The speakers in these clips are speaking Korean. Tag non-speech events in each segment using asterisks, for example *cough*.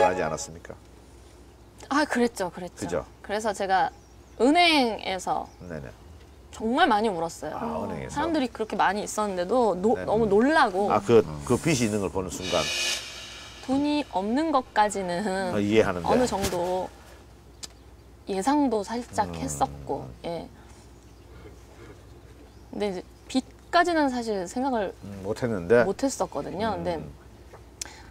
권하지 않았습니까? 아 그랬죠, 그랬죠. 그죠? 그래서 제가 은행에서 네네. 정말 많이 울었어요. 아, 은행에서. 사람들이 그렇게 많이 있었는데도 노- 네. 너무 놀라고 아, 그, 그 빚이 있는 걸 보는 순간 돈이 없는 것까지는 어, 이해하는데. 어느 정도 예상도 살짝 음. 했었고, 예. 근데 이제 빚까지는 사실 생각을 음, 못했는데. 못 했었거든요. 근데 음.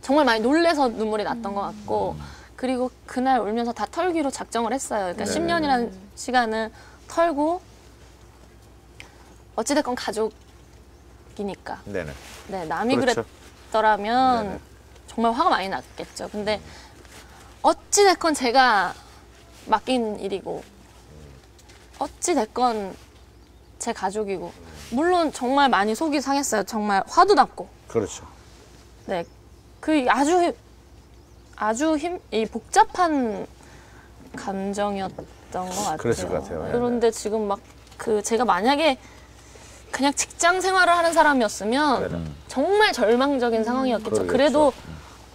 정말 많이 놀래서 눈물이 났던 것 같고, 그리고 그날 울면서 다 털기로 작정을 했어요. 그러니까 네네. 10년이라는 시간을 털고, 어찌됐건 가족이니까. 네네. 네, 남이 그렇죠. 그랬더라면 네네. 정말 화가 많이 났겠죠. 근데 어찌됐건 제가 맡긴 일이고, 어찌됐건 제 가족이고, 물론 정말 많이 속이 상했어요. 정말 화도 났고. 그렇죠. 네. 그 아주, 아주 힘, 이 복잡한 감정이었던 것 같아요. 그랬을 것 같아요. 네, 그런데 지금 막 그 제가 만약에 그냥 직장 생활을 하는 사람이었으면 네네. 정말 절망적인 상황이었겠죠. 그러겠죠. 그래도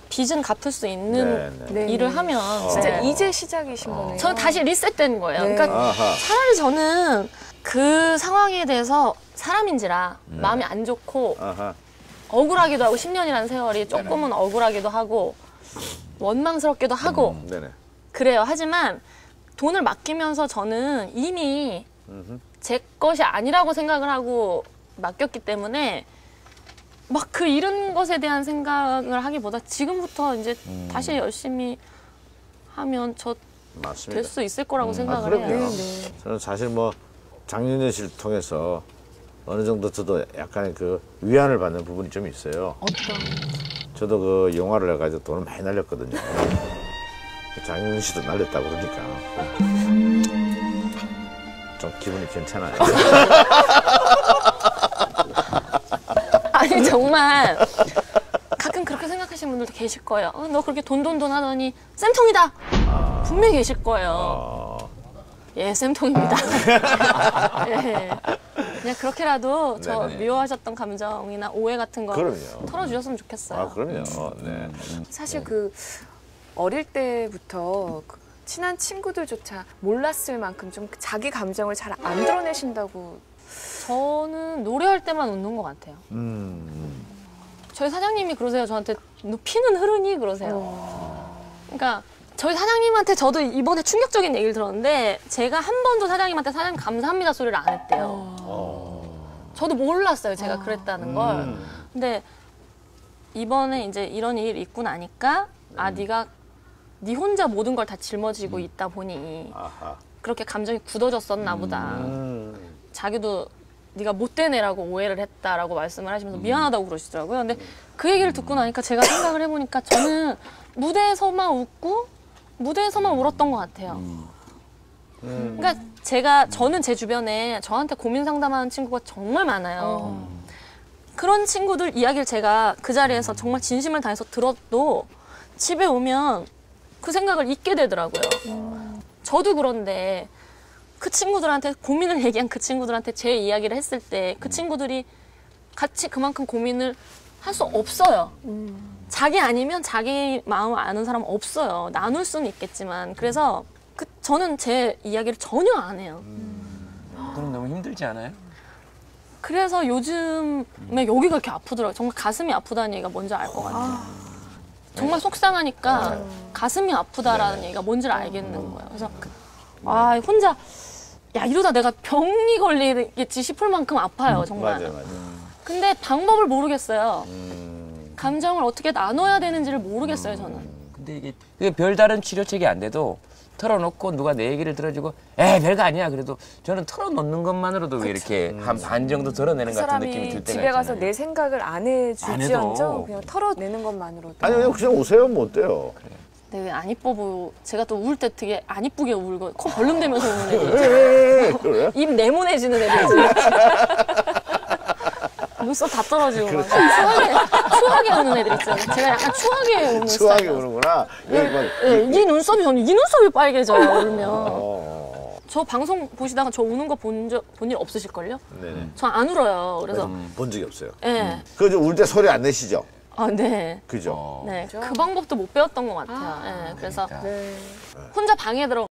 빚은 갚을 수 있는 네네. 네. 일을 하면 진짜 네. 이제 시작이신 거네요. 전 다시 리셋된 거예요. 네. 그러니까 아하. 차라리 저는 그 상황에 대해서 사람인지라 마음이 안 좋고 아하. 억울하기도 하고 10년이라는 세월이 조금은 억울하기도 하고 원망스럽기도 하고 음, 네네. 그래요. 하지만 돈을 맡기면서 저는 이미 음흠. 제 것이 아니라고 생각을 하고 맡겼기 때문에 막 그 잃은 것에 대한 생각을 하기보다 지금부터 이제 음. 다시 열심히 하면 저 될. 수 있을 거라고 아, 생각을 그럼요. 해요. 네. 저는 사실 뭐 장윤현 씨를 통해서 어느 정도 저도 약간의 그 위안을 받는 부분이 좀 있어요. 어떤 저도 그 영화를 해가지고 돈을 많이 날렸거든요. 장윤현 씨도 날렸다고 그러니까 좀 기분이 괜찮아요. *laughs* 아니 정말 가끔 그렇게 생각하시는 분들도 계실 거예요. 어, 너 그렇게 돈돈돈 하더니 쌤통이다. 분명히 계실 거예요. 어, 예, 쌤통입니다. *laughs* 예. 그냥 그렇게라도 저 네네. 미워하셨던 감정이나 오해 같은 거 그럼요. 털어주셨으면 좋겠어요. 아 그럼요. 네. 사실 그 어릴 때부터 그 친한 친구들조차 몰랐을 만큼 좀 자기 감정을 잘 안 드러내신다고 저는 노래할 때만 웃는 것 같아요. 음, 저희 사장님이 그러세요. 저한테 너 피는 흐르니 그러세요. 그러니까 저희 사장님한테 저도 이번에 충격적인 얘기를 들었는데 제가 한 번도 사장님한테 사장님 감사합니다 소리를 안 했대요. 저도 몰랐어요. 제가 그랬다는 걸. 음. 근데 이번에 이제 이런 일이 있고 나니까 아 네가 네 혼자 모든 걸 다 짊어지고 있다 보니 아하. 그렇게 감정이 굳어졌었나 보다. 음, 자기도 네가 못된 애라고 오해를 했다라고 말씀을 하시면서 미안하다고 그러시더라고요. 근데 그 얘기를 듣고 나니까 제가 생각을 해보니까 저는 무대에서만 웃고 무대에서만 울었던 것 같아요. 음. 그러니까 제가 저는 제 주변에 저한테 고민 상담하는 친구가 정말 많아요. 그런 친구들 이야기를 제가 그 자리에서 정말 진심을 다해서 들어도 집에 오면 그 생각을 잊게 되더라고요. 저도 그런데 그 친구들한테 고민을 *laughs* 얘기한 그 친구들한테 제 이야기를 했을 때 그 친구들이 같이 그만큼 고민을 할 수 없어요. 자기 아니면 자기 마음을 아는 사람 없어요. 나눌 수는 있겠지만 그래서 그 저는 제 이야기를 전혀 안 해요. 그럼 너무 힘들지 않아요? 그래서 요즘에 여기가 이렇게 아프더라고요. 정말 가슴이 아프다는 얘기가 뭔지 알 것 같아요. 정말 속상하니까 가슴이 아프다라는 얘기가 뭔지를 알겠는 거예요. 그래서 아 혼자 야 이러다 내가 병이 걸리겠지 싶을 만큼 아파요 정말. 맞아요, 맞아요. 근데 방법을 모르겠어요. 음, 감정을 어떻게 나눠야 되는지를 모르겠어요 저는. 근데 이게 그게 별다른 치료책이 안 돼도 털어놓고 누가 내 얘기를 들어주고 에 별거 아니야 그래도 저는 털어놓는 것만으로도 왜 이렇게 한반 정도 덜어내는 그 같은 느낌이 들 때가 집에 가서 있잖아요. 내 생각을 안 해도. 그냥 털어내는 것만으로도 아니 그냥 그냥 오세요 뭐 어때요? 되게 안 이뻐 보여. 제가 또 울 때 되게 안 이쁘게 울고 코 벌름대면서 우는 애들? 입 네모내지는 애들. *laughs* 눈썹 다 떨어지고 막 추하게 추하게 우는 애들 있잖아요. 제가 약간 추하게 우는 추하게 스타일. 우는구나. 예, 뭐, 예, 이 눈썹이 저는 이 눈썹이 빨개져요 울면. 어, 저 방송 보시다가 저 우는 거 본 적 본 일 없으실걸요? 네네. 저안 울어요. 그래서 본 적이 없어요. 예. 그저 울때 소리 안 내시죠? 아, 네. 그죠? 어. 네. 그죠? 그 방법도 못 배웠던 것 같아요. 아, 네. 그래서 그러니까. 네. 혼자 방에 들어